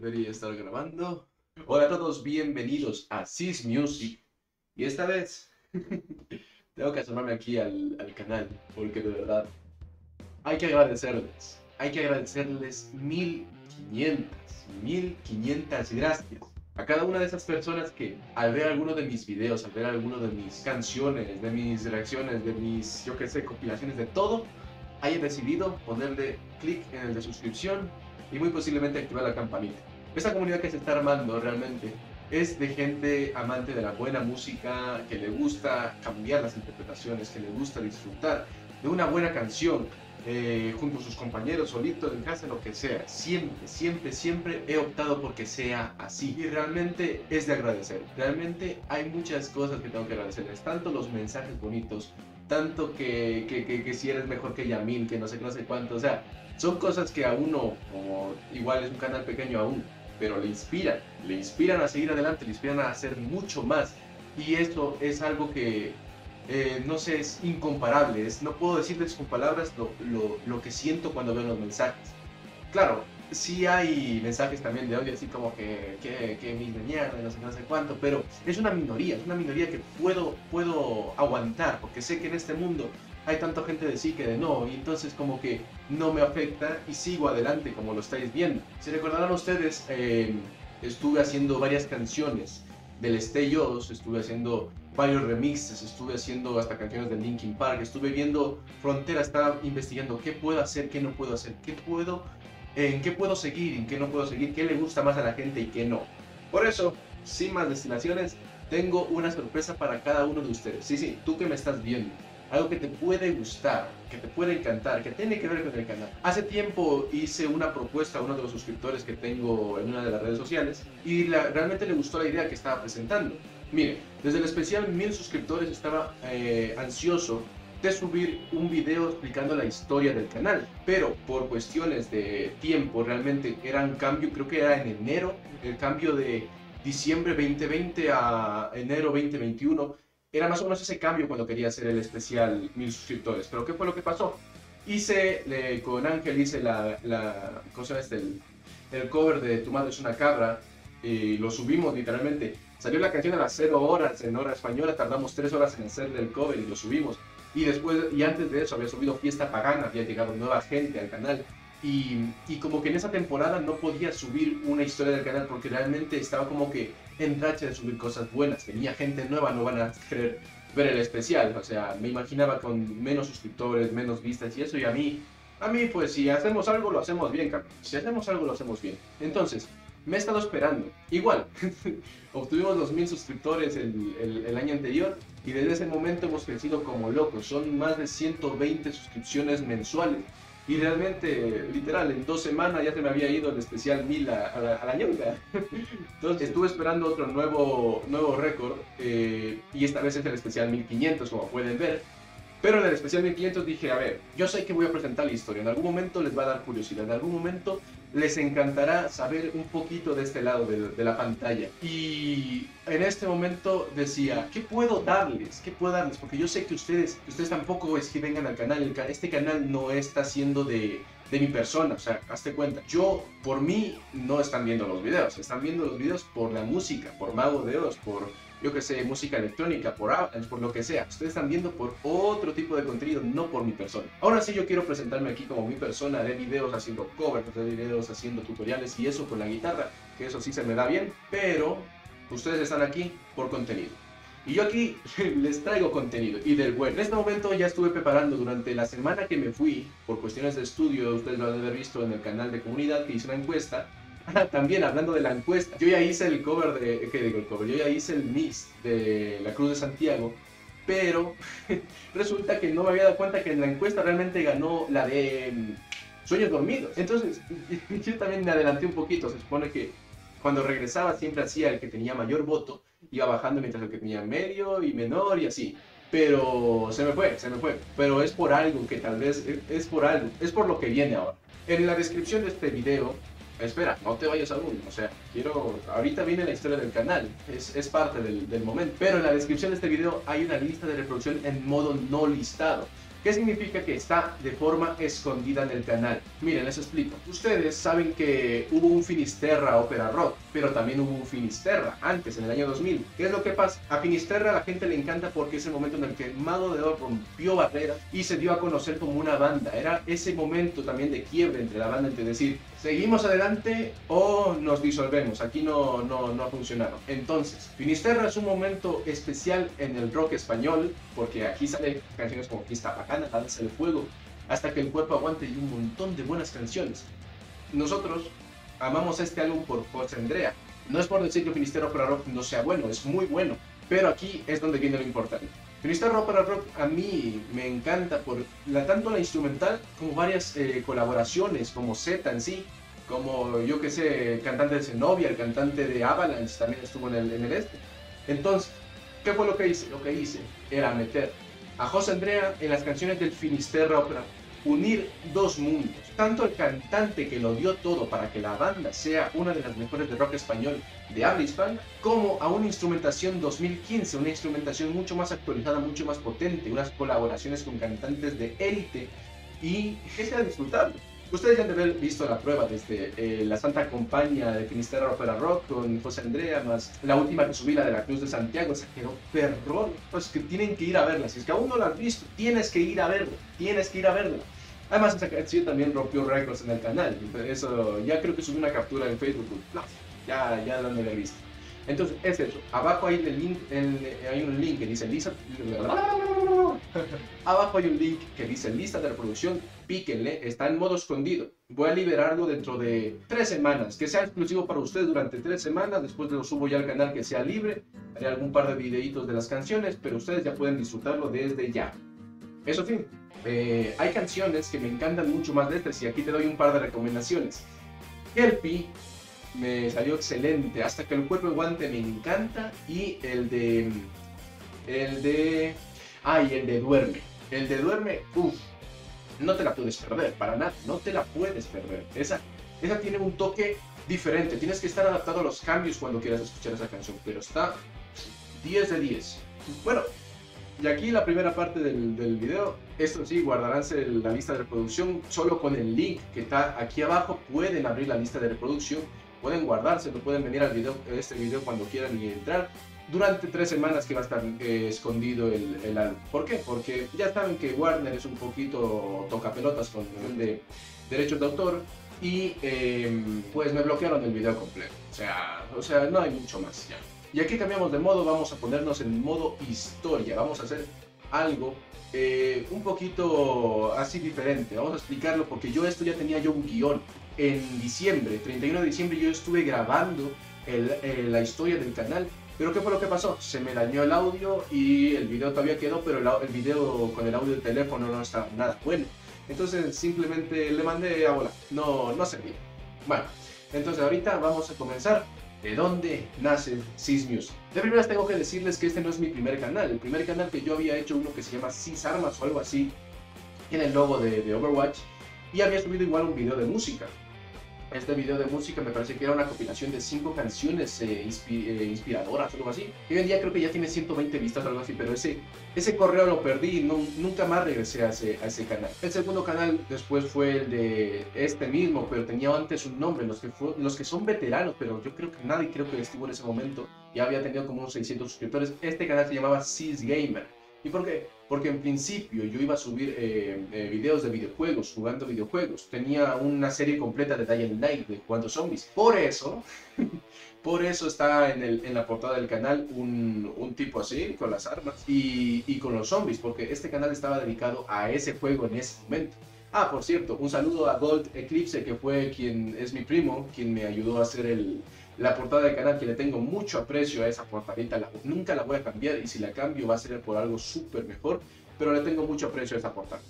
Debería estar grabando. Hola a todos, bienvenidos a Sis Music. Y esta vez tengo que asomarme aquí al, al canal, porque de verdad hay que agradecerles. Hay que agradecerles 1500, 1500 gracias a cada una de esas personas que al ver alguno de mis videos, al ver alguno de mis canciones, de mis reacciones, de mis, yo qué sé, compilaciones, de todo, haya decidido ponerle clic en el de suscripción y muy posiblemente activar la campanita. Esta comunidad que se está armando realmente es de gente amante de la buena música, que le gusta cambiar las interpretaciones, que le gusta disfrutar de una buena canción, eh, junto a sus compañeros, solito, en casa, lo que sea. Siempre, siempre, siempre he optado porque sea así. Y realmente es de agradecer. Realmente hay muchas cosas que tengo que agradecerles. Tanto los mensajes bonitos, tanto que, que, que, si eres mejor que Yamil, que no sé, no sé cuánto. O sea, son cosas que a uno, como igual es un canal pequeño aún, pero le inspiran. Le inspiran a seguir adelante, le inspiran a hacer mucho más. Y esto es algo que eh, no sé, es incomparable. Es, no puedo decirles con palabras lo, lo, lo, que siento cuando veo los mensajes. Claro, sí hay mensajes también de odio, así como que, que, que mis no sé, no sé cuánto, pero es una minoría, es una minoría que puedo, puedo aguantar, porque sé que en este mundo hay tanta gente de sí que de no, y entonces como que no me afecta y sigo adelante como lo estáis viendo. Si recordarán ustedes, eh, estuve haciendo varias canciones del Stay Us, estuve haciendo varios remixes, estuve haciendo hasta canciones de Linkin Park, estuve viendo Frontera, estaba investigando qué puedo hacer, qué no puedo hacer, qué puedo, en qué puedo seguir, en qué no puedo seguir, qué le gusta más a la gente y qué no. Por eso, sin más destilaciones, tengo una sorpresa para cada uno de ustedes. Sí, sí, tú que me estás viendo. Algo que te puede gustar, que te puede encantar, que tiene que ver con el canal. Hace tiempo hice una propuesta a uno de los suscriptores que tengo en una de las redes sociales y realmente le gustó la idea que estaba presentando. Mire, desde el especial mil suscriptores estaba eh, ansioso de subir un video explicando la historia del canal, pero por cuestiones de tiempo realmente era un cambio, creo que era en enero, el cambio de diciembre 2020 a enero 2021, era más o menos ese cambio cuando quería hacer el especial mil suscriptores, pero ¿qué fue lo que pasó? Hice, con Ángel hice la, la cosa este, el, el cover de Tu madre es una cabra, y lo subimos literalmente Salió la canción a las 0 horas en hora española, tardamos 3 horas en hacerle el cover y lo subimos. Y después, y antes de eso había subido Fiesta Pagana, había llegado nueva gente al canal. Y, como que en esa temporada no podía subir una historia del canal porque realmente estaba como que en racha de subir cosas buenas. Tenía gente nueva, no van a querer ver el especial. O sea, me imaginaba con menos suscriptores, menos vistas y eso. Y a mí, a mí pues si hacemos algo lo hacemos bien, Si hacemos algo lo hacemos bien. Entonces, me he estado esperando. Igual, obtuvimos los mil suscriptores el, el, el, año anterior y desde ese momento hemos crecido como locos. Son más de 120 suscripciones mensuales. Y realmente, literal, en dos semanas ya se me había ido el especial 1000 a, la, a la. Entonces estuve esperando otro nuevo, nuevo récord eh, y esta vez es el especial 1500, como pueden ver. Pero en el especial 1500 dije, a ver, yo sé que voy a presentar la historia, en algún momento les va a dar curiosidad, en algún momento les encantará saber un poquito de este lado de, la pantalla. Y en este momento decía, ¿qué puedo darles? ¿Qué puedo darles? Porque yo sé que ustedes, ustedes tampoco es que vengan al canal, este canal no está siendo de, de mi persona, o sea, hazte cuenta, yo, por mí, no están viendo los videos, están viendo los videos por la música, por Mago de Oz, por yo que sé, música electrónica, por, por lo que sea. Ustedes están viendo por otro tipo de contenido, no por mi persona. Ahora sí yo quiero presentarme aquí como mi persona, de videos haciendo covers, de videos haciendo tutoriales y eso con la guitarra, que eso sí se me da bien, pero ustedes están aquí por contenido. Y yo aquí les traigo contenido y del bueno. En este momento ya estuve preparando durante la semana que me fui, por cuestiones de estudio, ustedes lo han de haber visto en el canal de comunidad que hice una encuesta, También hablando de la encuesta, yo ya hice el cover de, ¿qué digo el cover? Yo ya hice el mix de la Cruz de Santiago, pero resulta que no me había dado cuenta que en la encuesta realmente ganó la de mm, Sueños Dormidos. Entonces, yo también me adelanté un poquito, se supone que cuando regresaba siempre hacía el que tenía mayor voto, iba bajando mientras el que tenía medio y menor y así. Pero se me fue, se me fue. Pero es por algo que tal vez, es por algo, es por lo que viene ahora. En la descripción de este video espera, no te vayas aún, o sea, quiero, ahorita viene la historia del canal, es, es parte del, del, momento, pero en la descripción de este video hay una lista de reproducción en modo no listado. ¿Qué significa que está de forma escondida en el canal? Miren, les explico. Ustedes saben que hubo un Finisterra Opera Rock, pero también hubo un Finisterra antes, en el año 2000. ¿Qué es lo que pasa? A Finisterra a la gente le encanta porque es el momento en el que Mago de Oz rompió barreras y se dio a conocer como una banda. Era ese momento también de quiebre entre la banda, entre decir, seguimos adelante o nos disolvemos. Aquí no, no, no ha funcionado. Entonces, Finisterra es un momento especial en el rock español porque aquí sale canciones como Pista Bacana, Danza del Fuego, Hasta que el cuerpo aguante y un montón de buenas canciones. Nosotros amamos este álbum por José Andrea. No es por decir que Finisterra Opera Rock no sea bueno, es muy bueno. Pero aquí es donde viene lo importante. Finisterra Opera Rock a mí me encanta por tanto la instrumental como varias eh, colaboraciones, como Z en sí, como yo que sé, el cantante de Zenobia, el cantante de Avalanche también estuvo en el, en el este. Entonces, ¿qué fue lo que hice? Lo que hice era meter a José Andrea en las canciones del Finisterra Opera, unir dos mundos, tanto el cantante que lo dio todo para que la banda sea una de las mejores de rock español de habla como a una instrumentación 2015, una instrumentación mucho más actualizada, mucho más potente, unas colaboraciones con cantantes de élite y que sea disfrutable. Ustedes ya han visto la prueba desde eh, la Santa Compañía de Finisterra Opera Rock con José Andrea, más la última que subí, la de la Cruz de Santiago, se quedó perrón. Pues que tienen que ir a verla. Si es que aún no la has visto, tienes que ir a verla. Tienes que ir a verla. Además, esa canción también rompió récords en el canal. Eso, ya creo que subí una captura en Facebook. Ya, ya lo han visto. Entonces, es eso. Abajo hay, el link, hay un link que dice lista. Abajo hay un link que dice lista de reproducción. Píquenle, está en modo escondido. Voy a liberarlo dentro de tres semanas. Que sea exclusivo para ustedes durante tres semanas. Después lo subo ya al canal que sea libre. Haré algún par de videitos de las canciones, pero ustedes ya pueden disfrutarlo desde ya. Eso sí, eh, hay canciones que me encantan mucho más de estas y aquí te doy un par de recomendaciones. Helpy me salió excelente. Hasta que el cuerpo guante me encanta. Y el de. El de. Ay, el de duerme. El de duerme, uff. No te la puedes perder, para nada. No te la puedes perder. Esa, esa tiene un toque diferente. Tienes que estar adaptado a los cambios cuando quieras escuchar esa canción. Pero está 10 de 10. Bueno, y aquí la primera parte del, del video, esto sí, guardarán la lista de reproducción solo con el link que está aquí abajo. Pueden abrir la lista de reproducción pueden guardarse, pueden venir al video, este video cuando quieran y entrar durante tres semanas que va a estar eh, escondido el, el, álbum. ¿Por qué? Porque ya saben que Warner es un poquito toca pelotas con el de derechos de autor y em, pues me bloquearon el video completo. O sea, o sea, no hay mucho más ya. Y aquí cambiamos de modo, vamos a ponernos en modo historia. Vamos a hacer algo eh, un poquito así diferente. Vamos a explicarlo porque yo esto ya tenía yo un guion en diciembre, 31 de diciembre, yo estuve grabando eh, la historia del canal. Pero ¿qué fue lo que pasó? Se me dañó el audio y el video todavía quedó, pero el, el video con el audio del teléfono no está nada bueno. Entonces simplemente le mandé a volar. No, no servía. Bueno, entonces ahorita vamos a comenzar. ¿De dónde nace Sis Music? De primeras tengo que decirles que este no es mi primer canal. El primer canal que yo había hecho, uno que se llama Sis Armas o algo así, tiene el logo de, de Overwatch. Y había subido igual un video de música este video de música me parece que era una compilación de cinco canciones eh, eh, inspiradoras algo así. Hoy en día creo que ya tiene 120 vistas algo así, pero ese, ese correo lo perdí y nunca más regresé a ese, a ese canal. El segundo canal después fue el de este mismo, pero tenía antes un nombre, los que, los que son veteranos, pero yo creo que nadie creo que estuvo en ese momento. Ya había tenido como unos 600 suscriptores. Este canal se llamaba Cis Gamer. ¿Y por qué? Porque en principio yo iba a subir eh, eh, videos de videojuegos, jugando videojuegos. Tenía una serie completa de Dying Light, de jugando zombies. Por eso, por eso está en, el, en, la portada del canal un, tipo así, con las armas y, y con los zombies, porque este canal estaba dedicado a ese juego en ese momento. Ah, por cierto, un saludo a Gold Eclipse, que fue quien es mi primo, quien me ayudó a hacer el, la portada del canal, que le tengo mucho aprecio a esa portadita, la, nunca la voy a cambiar y si la cambio va a ser por algo súper mejor, pero le tengo mucho aprecio a esa portada.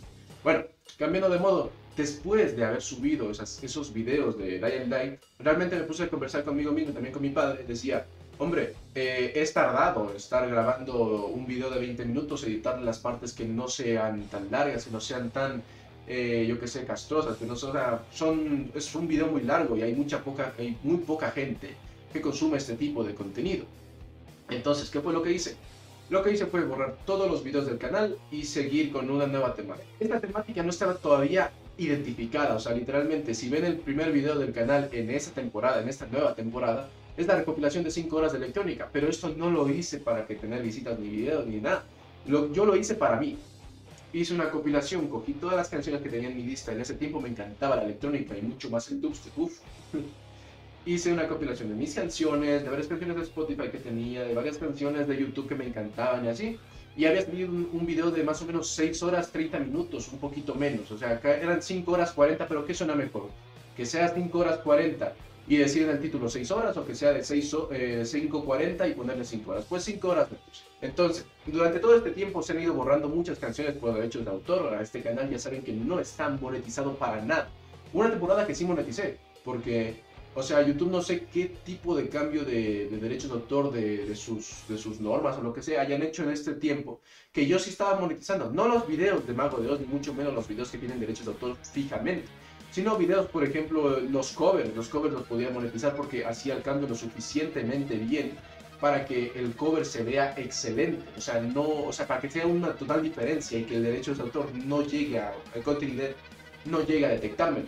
Bueno, cambiando de modo, después de haber subido esas, esos videos de Dying Light, realmente me puse a conversar conmigo mismo, también con mi padre, decía, hombre, eh, es tardado estar grabando un video de 20 minutos, editar las partes que no sean tan largas, que no sean tan eh, yo que sé, castrosas, pero son, son, es un video muy largo y hay, mucha poca, hay muy poca gente que consume este tipo de contenido. Entonces, ¿qué fue lo que hice? lo que hice fue borrar todos los videos del canal y seguir con una nueva temática. Esta temática no estaba todavía identificada, o sea, literalmente, si ven el primer video del canal en esta temporada, en esta nueva temporada, es la recopilación de 5 horas de electrónica, pero esto no lo hice para que tener visitas ni videos ni nada. yo lo hice para mí. Hice una compilación, cogí todas las canciones que tenía en mi lista. En ese tiempo me encantaba la electrónica y mucho más el dubstep. Uf. Hice una compilación de mis canciones, de varias canciones de Spotify que tenía, de varias canciones de YouTube que me encantaban y así. Y había tenido un, video de más o menos 6 horas 30 minutos, un poquito menos. O sea, acá eran 5 horas 40, pero ¿qué suena mejor? Que sea 5 horas 40 y decir en el título 6 horas o que sea de 6, eh, 5.40 y ponerle 5 horas. Pues 5 horas me puse. Entonces, durante todo este tiempo se han ido borrando muchas canciones por derechos de autor. A este canal ya saben que no está monetizado para nada. Una temporada que sí moneticé, porque, o sea, YouTube no sé qué tipo de cambio de, derechos de autor de, de, sus, de sus normas o lo que sea hayan hecho en este tiempo, que yo sí estaba monetizando. No los videos de Mago de Oz, ni mucho menos los videos que tienen derechos de autor fijamente sino videos, por ejemplo, los covers. Los covers los podía monetizar porque hacía el cambio lo suficientemente bien para que el cover se vea excelente. O sea, no, o sea, para que sea una total diferencia y que el derecho de autor no llegue a, el contenido no llegue a detectármelo.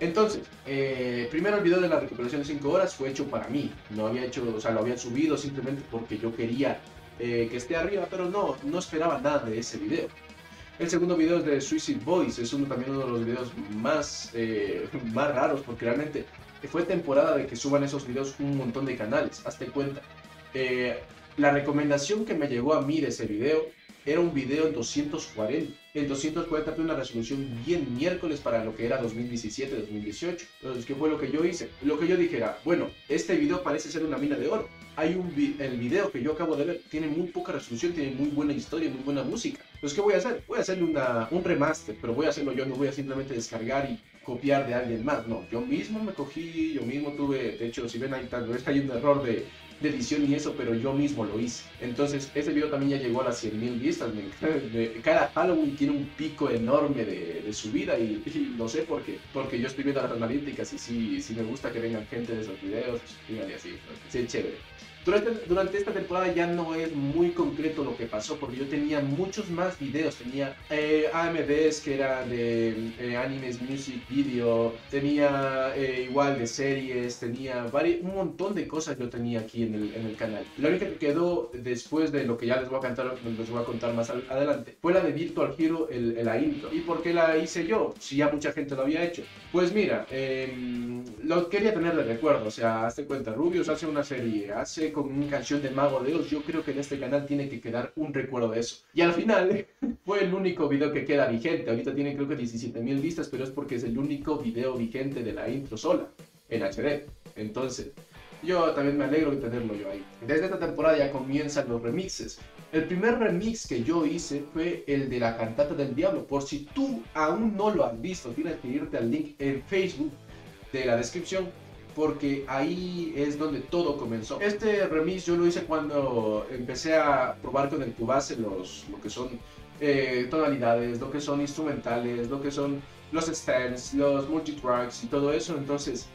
Entonces, eh, primero el video de la recuperación de 5 horas fue hecho para mí. No había hecho, o sea, lo había subido simplemente porque yo quería eh, que esté arriba, pero no, no esperaba nada de ese video. El segundo video es de Suicide Boys, es uno, también uno de los videos más, eh, más raros porque realmente fue temporada de que suban esos videos un montón de canales, hazte cuenta. Eh, la recomendación que me llegó a mí de ese video era un video en 240. En 240 fue una resolución bien miércoles para lo que era 2017-2018. Entonces, ¿qué fue lo que yo hice? Lo que yo dije era, bueno, este video parece ser una mina de oro. Hay un el video que yo acabo de ver tiene muy poca resolución, tiene muy buena historia, muy buena música. Entonces, ¿qué voy a hacer? Voy a hacerle una, un remaster, pero voy a hacerlo yo, no voy a simplemente descargar y copiar de alguien más. No, yo mismo me cogí, yo mismo tuve, de hecho, si ven ahí tal vez hay un error de de edición y eso, pero yo mismo lo hice. Entonces, ese video también ya llegó a las 100.000 vistas. cada Halloween tiene un pico enorme de, de subida y, y, lo sé porque, porque yo estoy viendo las analíticas y sí, sí me gusta que vengan gente de esos videos, y así, sí, chévere. Durante, esta temporada ya no es muy concreto lo que pasó, porque yo tenía muchos más videos. Tenía eh, AMVs que era de eh, animes, music, video, tenía eh, igual de series, tenía un montón de cosas yo tenía aquí en el, en el canal. La única que quedó después de lo que ya les voy a contar, les voy a contar más adelante, fue la de Virtual Hero, el, la intro. ¿Y por qué la hice yo? Si ya mucha gente lo había hecho. Pues mira, em, lo quería tener de recuerdo, o sea, hazte cuenta, Rubius hace una serie, hace con una canción de Mago de Oz, yo creo que en este canal tiene que quedar un recuerdo de eso. Y al final fue el único video que queda vigente. Ahorita tiene creo que 17 mil vistas, pero es porque es el único video vigente de la intro sola, en HD. Entonces, yo también me alegro de tenerlo yo ahí. Desde esta temporada ya comienzan los remixes. El primer remix que yo hice fue el de la cantata del diablo. Por si tú aún no lo has visto, tienes que irte al link en Facebook de la descripción porque ahí es donde todo comenzó. Este remix yo lo hice cuando empecé a probar con el Cubase los, lo que son eh, tonalidades, lo que son instrumentales, lo que son los stands, los multitracks y todo eso. Entonces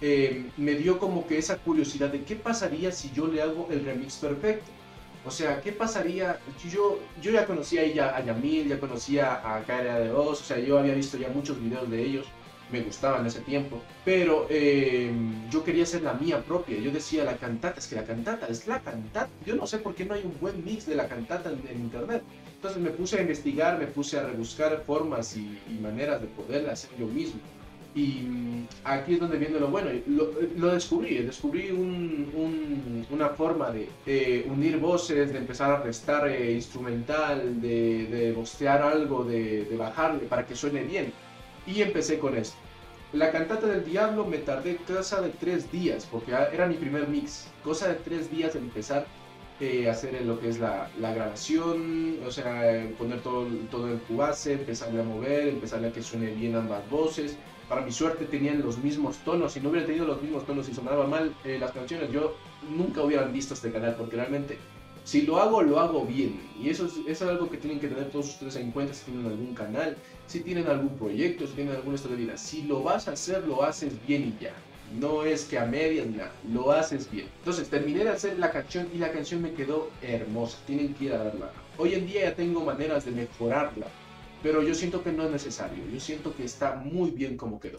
eh, me dio como que esa curiosidad de qué pasaría si yo le hago el remix perfecto. O sea, ¿qué pasaría? Yo, yo ya conocía a Yamil, ya conocía a Cara de Oz, o sea, yo había visto ya muchos videos de ellos me gustaba en ese tiempo, pero eh, yo quería hacer la mía propia. Yo decía, la cantata, es que la cantata es la cantata. Yo no sé por qué no hay un buen mix de la cantata en, internet. Entonces me puse a investigar, me puse a rebuscar formas y, maneras de poder hacer yo mismo. Y mm, aquí es donde viene lo bueno. Lo, descubrí, descubrí una forma de eh, unir voces, de empezar a restar eh, instrumental, de, de bostear algo, de, de bajarle para que suene bien y empecé con esto. La cantata del diablo me tardé cosa de tres días, porque era mi primer mix. Cosa de tres días en empezar eh, hacer lo que es la, grabación, o sea, poner todo, todo en cubase, empezarle a mover, empezarle a que suene bien ambas voces. Para mi suerte tenían los mismos tonos, si no hubiera tenido los mismos tonos y sonaba mal eh, las canciones, yo nunca hubieran visto este canal, porque realmente si lo hago, lo hago bien. Y eso es, algo que tienen que tener todos ustedes en cuenta si tienen algún canal, si tienen algún proyecto, si tienen de vida. Si lo vas a hacer, lo haces bien y ya. No es que a medias, nada, lo haces bien. Entonces terminé de hacer la canción y la canción me quedó hermosa. Tienen que ir a verla. Hoy en día ya tengo maneras de mejorarla, pero yo siento que no es necesario. Yo siento que está muy bien como quedó.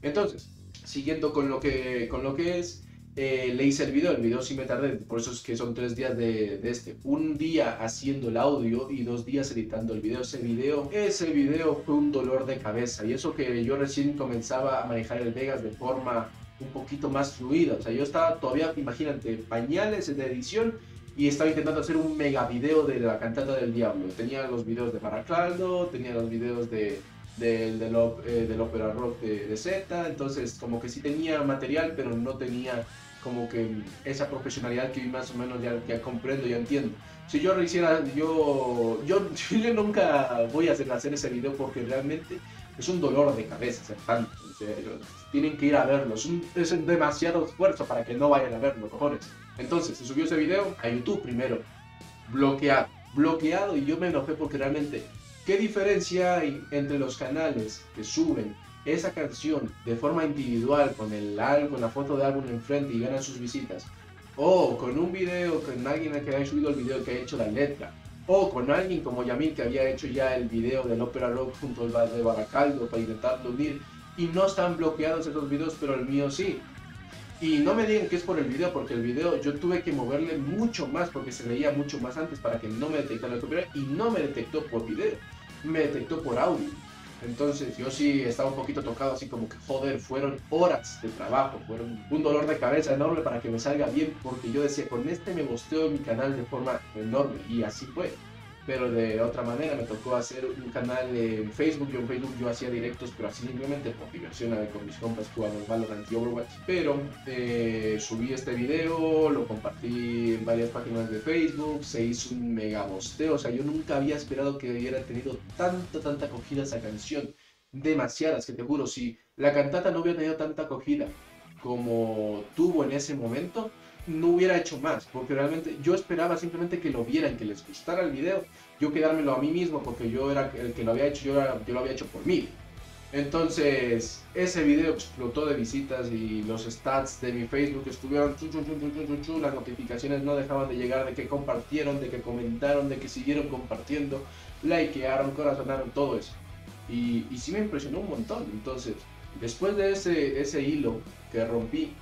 Entonces, siguiendo con lo que, con lo que es, le hice el video, el video sí me tardé, por eso es que son tres días de, este. Un día haciendo el audio y dos días editando el video. Ese video, ese video fue un dolor de cabeza y eso que yo recién comenzaba a manejar el Vegas de forma un poquito más fluida. O sea, yo estaba todavía, imagínate, pañales de edición y estaba intentando hacer un mega video de la cantata del diablo. Tenía los videos de Paraclaldo, tenía los videos de del, del, eh, ópera rock de, de, Z, entonces como que sí tenía material, pero no tenía como que esa profesionalidad que más o menos ya, comprendo, ya entiendo. Si yo lo hiciera, yo, yo, yo nunca voy a hacer, hacer ese video porque realmente es un dolor de cabeza hacer tanto, tienen que ir a verlo, es demasiado esfuerzo para que no vayan a verlo, cojones. Entonces, se subió ese video a YouTube primero, bloqueado, bloqueado y yo me enojé porque realmente ¿Qué diferencia hay entre los canales que suben esa canción de forma individual con el con la foto de álbum enfrente y ganan sus visitas? O con un video con alguien que haya subido el video que ha hecho la letra. O con alguien como Yamil que había hecho ya el video del Opera Rock junto al de Baracaldo para intentarlo unir. Y no están bloqueados esos videos, pero el mío sí. Y no me digan que es por el video, porque el video yo tuve que moverle mucho más porque se veía mucho más antes para que no me detectara el copyright y no me detectó por video, me detectó por audio. Entonces yo sí estaba un poquito tocado así como que joder, fueron horas de trabajo, fueron un dolor de cabeza enorme para que me salga bien porque yo decía, con este me bosteo mi canal de forma enorme y así fue pero de otra manera me tocó hacer un canal en Facebook. Yo en Facebook yo hacía directos, pero así simplemente por diversión, a ver, con mis compas jugando Valorant y Overwatch. Pero eh, subí este video, lo compartí en varias páginas de Facebook, se hizo un mega bosteo. O sea, yo nunca había esperado que hubiera tenido tanta, tanta acogida esa canción. Demasiadas, que te juro, si la cantata no hubiera tenido tanta acogida como tuvo en ese momento, no hubiera hecho más, porque realmente yo esperaba simplemente que lo vieran, que les gustara el video, yo quedármelo a mí mismo, porque yo era el que lo había hecho, yo, lo había hecho por mí. Entonces, ese video explotó de visitas y los stats de mi Facebook estuvieron chu, las notificaciones no dejaban de llegar, de que compartieron, de que comentaron, de que siguieron compartiendo, likearon, corazonaron, todo eso. Y, y sí me impresionó un montón. Entonces, después de ese, ese hilo que rompí,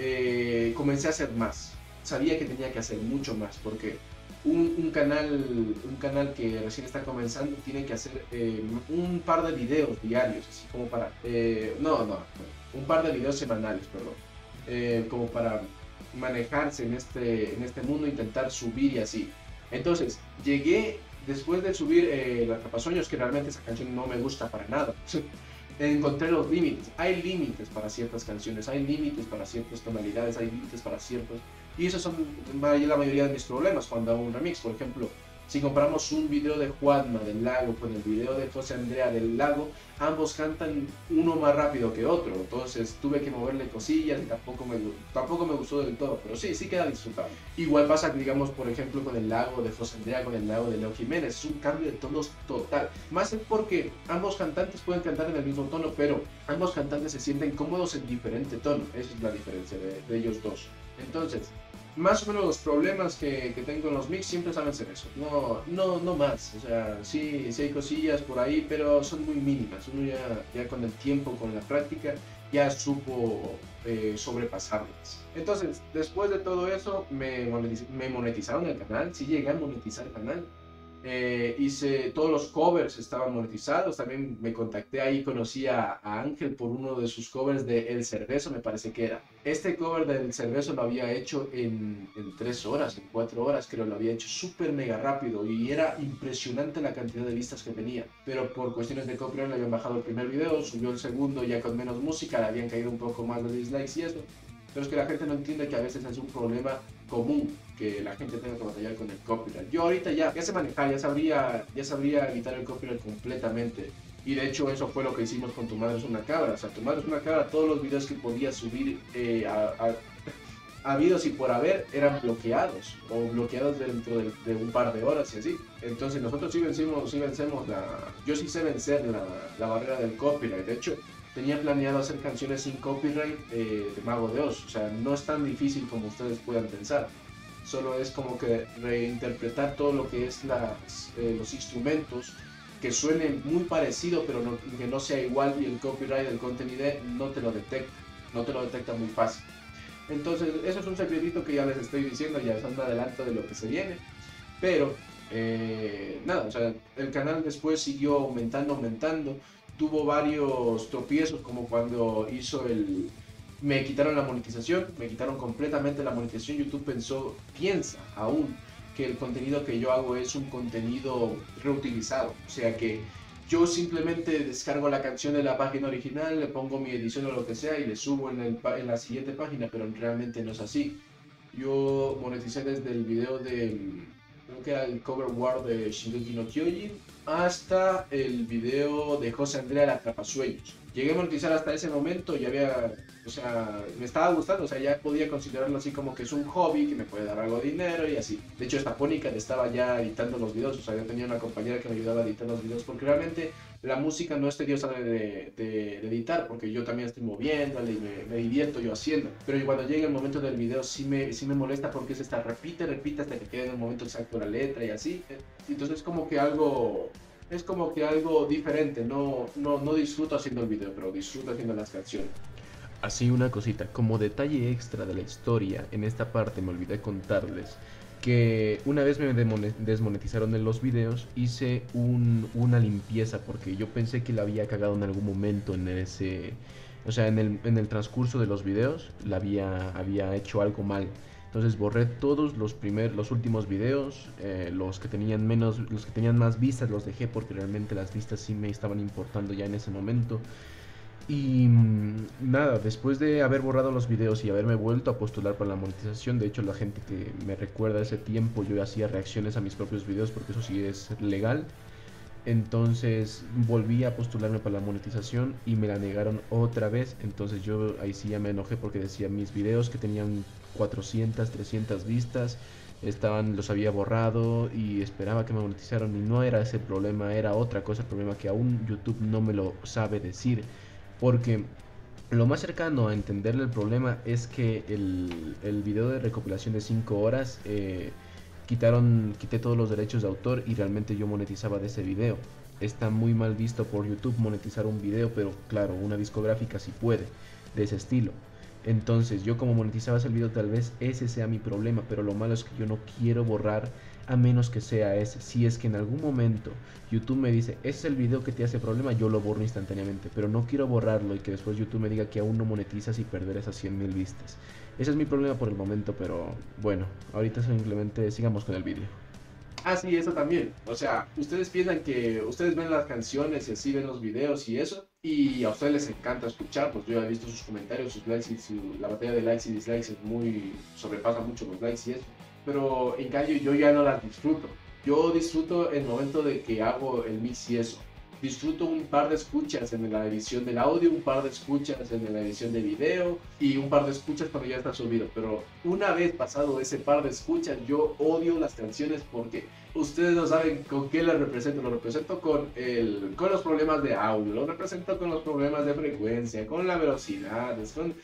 eh, comencé a hacer más. Sabía que tenía que hacer mucho más porque un, canal, un canal que recién está comenzando tiene que hacer eh, un par de videos diarios, así como para... Eh, no, no, un par de videos semanales, perdón. como para manejarse en este, en este mundo, intentar subir y así. Entonces, llegué después de subir eh, Las Capasueños, que realmente esa canción no me gusta para nada. encontré los límites. Hay límites para ciertas canciones, hay límites para ciertas tonalidades, hay límites para ciertos... Y esos son la mayoría de mis problemas cuando hago un remix. Por ejemplo, si comparamos un video de Juanma del Lago con el video de José Andrea del Lago, ambos cantan uno más rápido que otro. Entonces tuve que moverle cosillas y tampoco me, tampoco me gustó del todo, pero sí, sí queda disfrutable. Igual pasa, digamos, por ejemplo, con el Lago de José Andrea, con el Lago de Leo Jiménez. Es un cambio de tonos total. Más es porque ambos cantantes pueden cantar en el mismo tono, pero ambos cantantes se sienten cómodos en diferente tono. Esa es la diferencia de, de ellos dos. Entonces, más o menos los problemas que, que, tengo en los mix siempre saben ser eso. No, no, no más. O sea, sí, sí hay cosillas por ahí, pero son muy mínimas. Uno ya, ya con el tiempo, con la práctica, ya supo eh, sobrepasarlas. Entonces, después de todo eso, me, me monetizaron el canal. Sí llegué a monetizar el canal. Eh, hice todos los covers estaban monetizados. También me contacté ahí conocí a, Ángel por uno de sus covers de El Cervezo me parece que era. Este cover del Cervezo lo había hecho en, en tres horas en cuatro horas creo lo había hecho súper mega rápido y era impresionante la cantidad de vistas que tenía. Pero por cuestiones de copyright le habían bajado el primer video subió el segundo ya con menos música le habían caído un poco más de dislikes y eso. Pero es que la gente no entiende que a veces es un problema común que la gente tenga que batallar con el copyright. Yo ahorita ya, ya sé manejar, ya sabría, ya sabría evitar el copyright completamente. Y de hecho eso fue lo que hicimos con Tu Madre es una cabra. O sea, Tu Madre es una cabra, todos los videos que podía subir eh, a, a, habidos y por haber eran bloqueados o bloqueados dentro de, un par de horas y así. Entonces nosotros sí vencimos, sí vencemos la... Yo sí sé vencer la, la barrera del copyright. De hecho, tenía planeado hacer canciones sin copyright eh, de Mago de Oz. O sea, no es tan difícil como ustedes puedan pensar. Solo es como que reinterpretar todo lo que es las, eh, los instrumentos, que suenen muy parecido, pero que no sea igual y el copyright del contenido no te lo detecta. No te lo detecta muy fácil. Entonces, eso es un secretito que ya les estoy diciendo, ya es un adelanto de lo que se viene. Pero, eh, nada, o sea, el canal después siguió aumentando, aumentando. Tuvo varios tropiezos, como cuando hizo el. Me quitaron la monetización, me quitaron completamente la monetización. YouTube pensó, piensa aún que el contenido que yo hago es un contenido reutilizado. O sea que yo simplemente descargo la canción de la página original, le pongo mi edición o lo que sea y le subo en, el, en la siguiente página, pero realmente no es así. Yo moneticé desde el video de, creo que era el cover war de Shingeki no Kyojin, hasta el video de José Andrea La Atrapasueños. Llegué a monetizar hasta ese momento y había, o sea, me estaba gustando, o sea, ya podía considerarlo así como que es un hobby que me puede dar algo de dinero y así. De hecho, esta Pónica estaba ya editando los videos, o sea, yo tenía una compañera que me ayudaba a editar los videos porque realmente la música no es tediosa de, de, editar porque yo también estoy moviéndole y me, me, divierto yo haciendo. Pero cuando llega el momento del video sí me, sí me molesta porque es esta repite, repite hasta que quede en el momento exacto la letra y así. Entonces es como que algo es como que algo diferente. No, no, no disfruto haciendo el video, pero disfruto haciendo las canciones. Así una cosita, como detalle extra de la historia, en esta parte me olvidé contarles que una vez me desmonetizaron en los videos, hice un, una limpieza porque yo pensé que la había cagado en algún momento en ese... O sea, en el, en el transcurso de los videos la había, había hecho algo mal. Entonces borré todos los primeros, los últimos videos, eh, los que tenían menos, los que tenían más vistas los dejé porque realmente las vistas sí me estaban importando ya en ese momento. Y mm, nada, después de haber borrado los videos y haberme vuelto a postular para la monetización, de hecho la gente que me recuerda ese tiempo, yo hacía reacciones a mis propios videos porque eso sí es legal. Entonces volví a postularme para la monetización y me la negaron otra vez. Entonces yo ahí sí ya me enojé porque decía mis videos que tenían 400, 300 vistas estaban los había borrado y esperaba que me monetizaran y no era ese problema, era otra cosa, el problema que aún YouTube no me lo sabe decir. Porque lo más cercano a entenderle el problema es que el, el video de recopilación de 5 horas eh, quitaron, quité todos los derechos de autor y realmente yo monetizaba de ese video. Está muy mal visto por YouTube monetizar un video, pero claro, una discográfica sí puede, de ese estilo. Entonces, yo como monetizaba ese video, tal vez ese sea mi problema, pero lo malo es que yo no quiero borrar a menos que sea ese. Si es que en algún momento YouTube me dice, ese es el video que te hace problema, yo lo borro instantáneamente, pero no quiero borrarlo y que después YouTube me diga que aún no monetizas y perder esas 100 mil vistas. Ese es mi problema por el momento, pero bueno, ahorita simplemente sigamos con el vídeo. Ah, sí, eso también. O sea, ustedes piensan que ustedes ven las canciones y así ven los videos y eso, y a ustedes les encanta escuchar, pues yo he visto sus comentarios, sus likes y la batalla de likes y dislikes es muy, sobrepasa mucho los likes y eso. Pero en cambio yo ya no las disfruto. Yo disfruto el momento de que hago el mix y eso disfruto un par de escuchas en la edición del audio, un par de escuchas en la edición de video y un par de escuchas cuando ya está subido. Pero una vez pasado ese par de escuchas, yo odio las canciones porque ustedes no saben con qué las represento. Lo represento con, el, con los problemas de audio, lo represento con los problemas de frecuencia, con la velocidad, con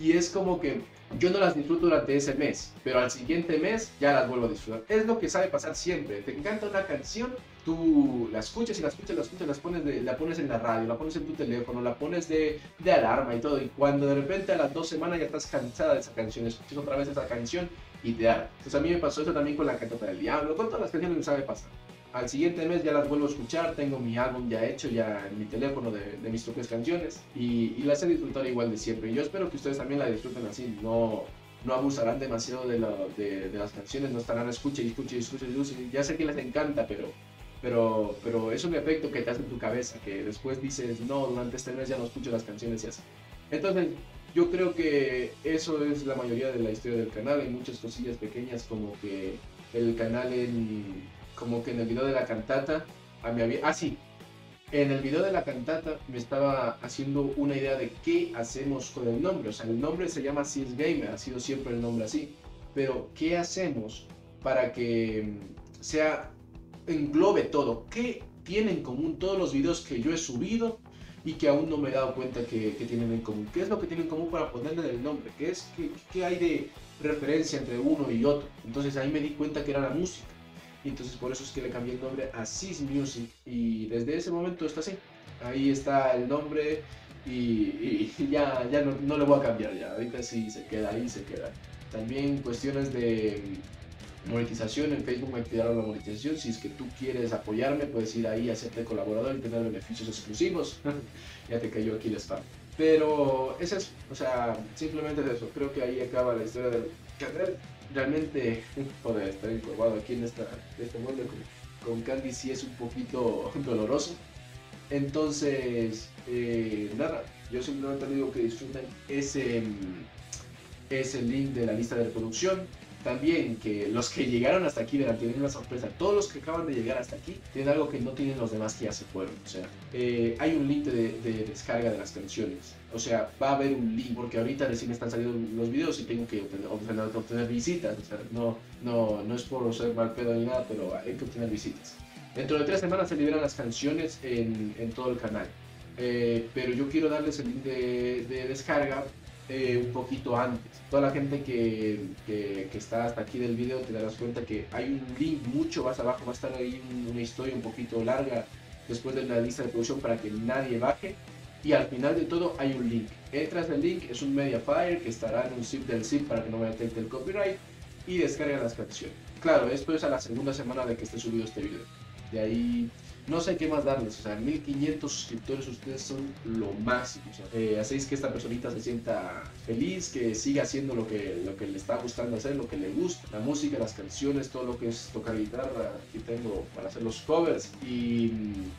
y es como que yo no las disfruto durante ese mes, pero al siguiente mes ya las vuelvo a disfrutar. Es lo que sabe pasar siempre. Te encanta una canción, tú la escuchas y la escuchas, la escuchas, las pones la pones en la radio, la pones en tu teléfono, la pones de, de alarma y todo. Y cuando de repente a las dos semanas ya estás cansada de esa canción, escuchas otra vez esa canción y te da. Entonces a mí me pasó eso también con la cantata del diablo, con todas las canciones me sabe pasar al siguiente mes ya las vuelvo a escuchar, tengo mi álbum ya hecho ya en mi teléfono de, mis propias canciones y, las he disfrutado igual de siempre. Yo espero que ustedes también la disfruten así, no, no abusarán demasiado de, de, de las canciones, no estarán escuche y escuche y escuche y Ya sé que les encanta, pero, pero, pero es un efecto que te hace en tu cabeza, que después dices, no, durante este mes ya no escucho las canciones y así. Entonces, yo creo que eso es la mayoría de la historia del canal. Hay muchas cosillas pequeñas como que el canal en como que en el video de la cantata, a había, ah sí, en el video de la cantata me estaba haciendo una idea de qué hacemos con el nombre, o sea, el nombre se llama Sis Gamer, ha sido siempre el nombre así, pero ¿qué hacemos para que mm, sea, englobe todo? ¿Qué tienen en común todos los videos que yo he subido? y que aún no me he dado cuenta que, que tienen en común. ¿Qué es lo que tienen en común para ponerle el nombre? ¿Qué, es, qué, qué hay de referencia entre uno y otro? Entonces ahí me di cuenta que era la música. Y entonces por eso es que le cambié el nombre a Sis Music y desde ese momento está así. Ahí está el nombre y, y ya, ya no, no, le voy a cambiar ya. Ahorita sí se queda ahí, se queda. También cuestiones de monetización. En Facebook me activaron la monetización. Si es que tú quieres apoyarme, puedes ir ahí, hacerte colaborador y tener beneficios exclusivos. ya te cayó aquí el spam. Pero es eso, o sea, simplemente es eso. Creo que ahí acaba la historia del canal. Realmente, joder, estar informado aquí en esta, este mundo con, con Candy sí es un poquito doloroso. Entonces, eh, nada, yo simplemente digo que disfruten ese, ese link de la lista de reproducción también que los que llegaron hasta aquí verán, tienen una sorpresa. Todos los que acaban de llegar hasta aquí tienen algo que no tienen los demás que ya se fueron. O sea, eh, hay un link de, de, descarga de las canciones. O sea, va a haber un link, porque ahorita recién están saliendo los videos y tengo que obtener, visitas. No, no, no es por ser mal pedo ni nada, pero hay que obtener visitas. Dentro de tres semanas se liberan las canciones en, todo el canal. Eh, pero yo quiero darles el link de, de descarga eh, un poquito antes. Toda la gente que, que, está hasta aquí del video te darás cuenta que hay un link mucho más abajo, va a estar ahí una historia un poquito larga después de la lista de producción para que nadie baje. Y al final de todo hay un link. Entras el link, es un Mediafire que estará en un zip del zip para que no me detecte el copyright y descarga las canciones. Claro, esto es a la segunda semana de que esté subido este video. De ahí no sé qué más darles, o sea, 1500 suscriptores, ustedes son lo máximo. O eh, hacéis que esta personita se sienta feliz, que siga haciendo lo que, lo que le está gustando hacer, lo que le gusta, la música, las canciones, todo lo que es tocar guitarra, aquí tengo para hacer los covers. Y,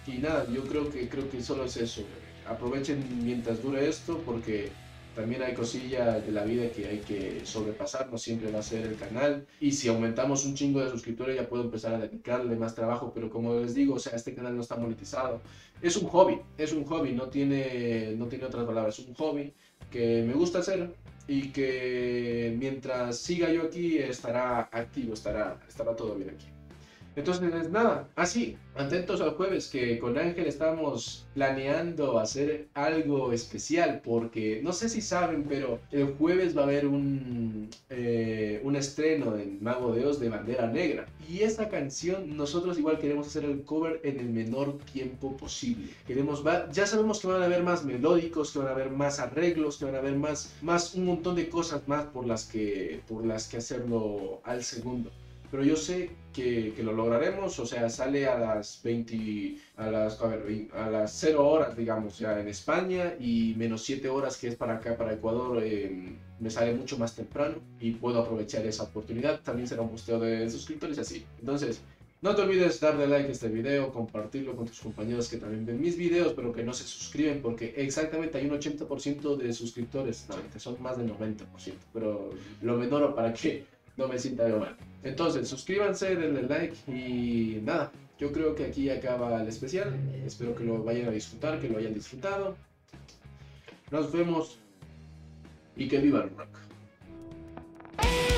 y nada, yo creo que, creo que solo es eso. Aprovechen mientras dure esto porque también hay cosillas de la vida que hay que sobrepasar, no siempre va a ser el canal. Y si aumentamos un chingo de suscriptores ya puedo empezar a dedicarle más trabajo, pero como les digo, o sea, este canal no está monetizado. Es un hobby, es un hobby, no tiene, no tiene otras palabras, es un hobby que me gusta hacer y que mientras siga yo aquí estará activo, estará, estará todo bien aquí. Entonces, nada, así, atentos al jueves que con Ángel estamos planeando hacer algo especial porque no sé si saben, pero el jueves va a haber un, eh, un estreno en Mago de Oz de Bandera Negra. Y esa canción nosotros igual queremos hacer el cover en el menor tiempo posible. Queremos, ya sabemos que van a haber más melódicos, que van a haber más arreglos, que van a haber más, más un montón de cosas más por las que, por las que hacerlo al segundo pero yo sé que, que, lo lograremos, o sea, sale a las 20, a las, a, ver, a las 0 horas, digamos, ya en España, y menos 7 horas que es para acá, para Ecuador, eh, me sale mucho más temprano y puedo aprovechar esa oportunidad. También será un posteo de suscriptores así. Entonces, no te olvides darle like a este video, compartirlo con tus compañeros que también ven mis videos, pero que no se suscriben, porque exactamente hay un 80% de suscriptores, no, son más del 90%, pero lo menor para que no me sienta mal. Entonces, suscríbanse, denle like y nada, yo creo que aquí acaba el especial. Espero que lo vayan a disfrutar, que lo hayan disfrutado. Nos vemos y que viva el rock.